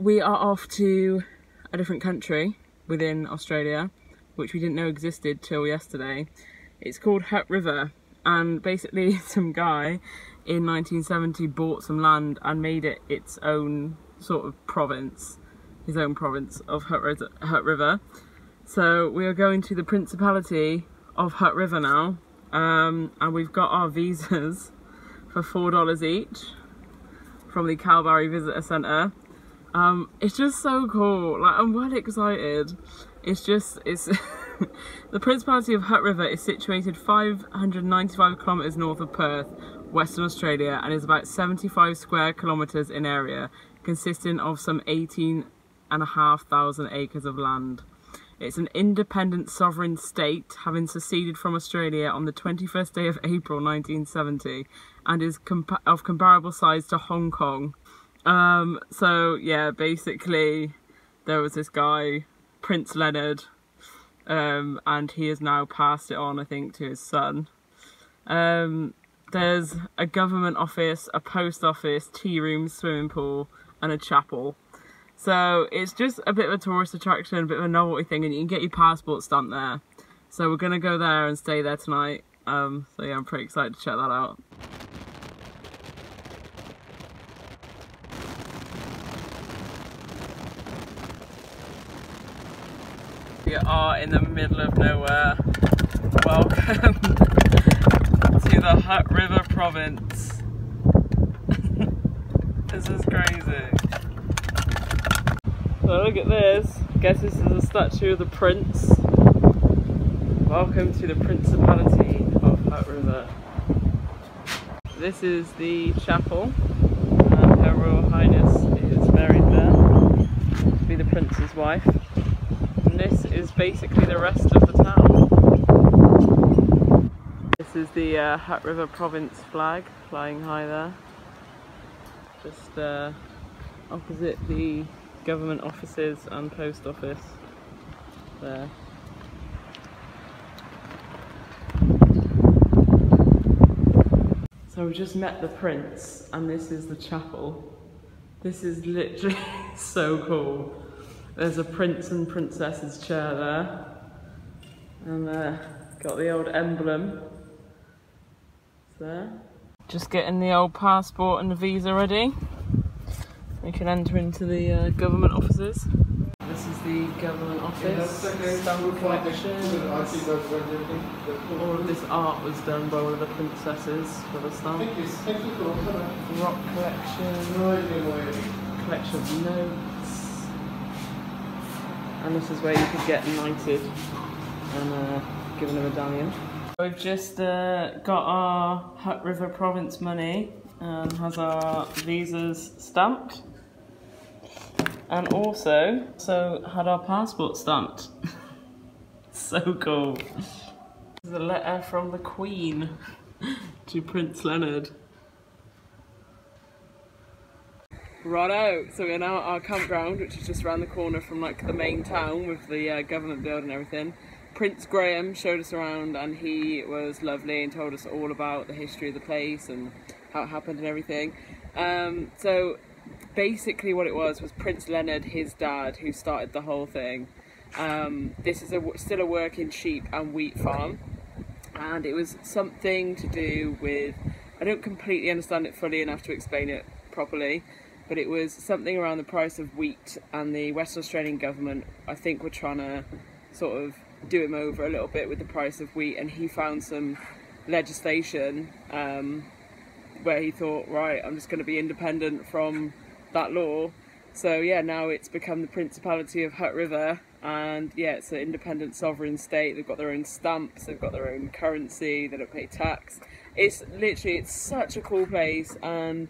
We are off to a different country within Australia, which we didn't know existed till yesterday. It's called Hutt River, and basically, some guy in 1970 bought some land and made it its own sort of province, his own province of Hutt, River. So we are going to the Principality of Hutt River now, um, and we've got our visas for four dollars each from the Kalbarri Visitor Centre. Um, it's just so cool. Like I'm well excited. It's just it's the Principality of Hutt River is situated 595 kilometres north of Perth, Western Australia, and is about 75 square kilometres in area, consisting of some 18 and a half thousand acres of land. It's an independent sovereign state, having seceded from Australia on the 21st day of April 1970, and is compa of comparable size to Hong Kong. Um, so yeah, basically, there was this guy, Prince Leonard, um, and he has now passed it on, I think, to his son. Um, there's a government office, a post office, tea room, swimming pool, and a chapel. So it's just a bit of a tourist attraction, a bit of a novelty thing, and you can get your passport stamped there. So we're gonna go there and stay there tonight. Um, so yeah, I'm pretty excited to check that out. We are in the middle of nowhere. Welcome to the Hutt River province. this is crazy. Look at this. I guess this is a statue of the prince. Welcome to the Principality of Hutt River. This is the chapel and Her Royal Highness is buried there to be the prince's wife. This is basically the rest of the town. This is the uh, Hutt River Province flag flying high there. Just uh, opposite the government offices and post office there. So we just met the prince and this is the chapel. This is literally so cool. There's a prince and princess's chair there. And uh, got the old emblem there. Just getting the old passport and the visa ready. We can enter into the uh, government offices. This is the government office, stamp collection. All of this art was done by one of the princesses for the stamp. Rock collection, collection of notes. And this is where you could get knighted and uh, given a medallion. We've just uh, got our Hutt River Province money and has our visas stamped and also so had our passport stamped. so cool. This is a letter from the Queen to Prince Leonard. Righto, so we're now at our campground, which is just around the corner from like the main town with the uh, government building and everything. Prince Graeme showed us around and he was lovely and told us all about the history of the place and how it happened and everything. Um, so basically what it was was Prince Leonard, his dad, who started the whole thing. Um, this is a, still a working sheep and wheat farm and it was something to do with, I don't completely understand it fully enough to explain it properly, but it was something around the price of wheat and the West Australian government I think were trying to sort of do him over a little bit with the price of wheat and he found some legislation um, where he thought right I'm just going to be independent from that law. So yeah now it's become the Principality of Hutt River and yeah it's an independent sovereign state. They've got their own stamps they've got their own currency they don't pay tax. It's literally it's such a cool place and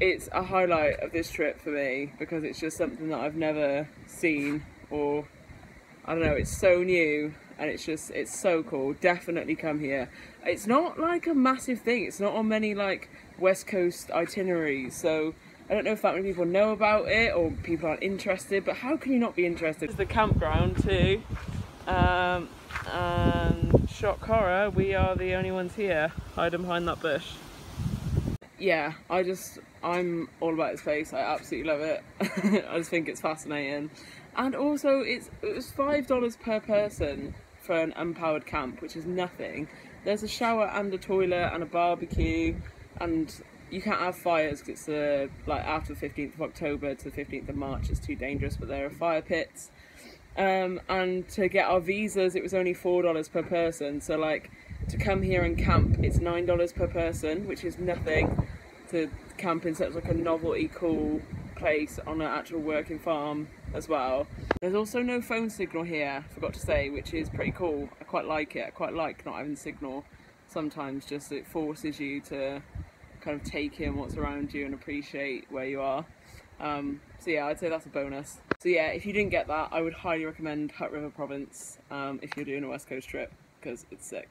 it's a highlight of this trip for me because it's just something that I've never seen or I don't know, it's so new and it's just, it's so cool. Definitely come here. It's not like a massive thing. It's not on many like West Coast itineraries. So I don't know if that many people know about it or people aren't interested, but how can you not be interested? The campground too. Um, and shock horror, we are the only ones here hiding behind that bush. Yeah, I just, I'm all about this face. I absolutely love it. I just think it's fascinating, and also it's it was five dollars per person for an unpowered camp, which is nothing. There's a shower and a toilet and a barbecue, and you can't have fires because it's like after the 15th of October to the 15th of March. It's too dangerous, but there are fire pits. Um, and to get our visas, it was only four dollars per person. So like to come here and camp, it's nine dollars per person, which is nothing. To camp in such like a novelty, cool place on an actual working farm as well. There's also no phone signal here, forgot to say, which is pretty cool. I quite like it. I quite like not having signal. Sometimes just it forces you to kind of take in what's around you and appreciate where you are. Um, so yeah, I'd say that's a bonus. So yeah, if you didn't get that, I would highly recommend Hutt River Province um, if you're doing a West Coast trip because it's sick.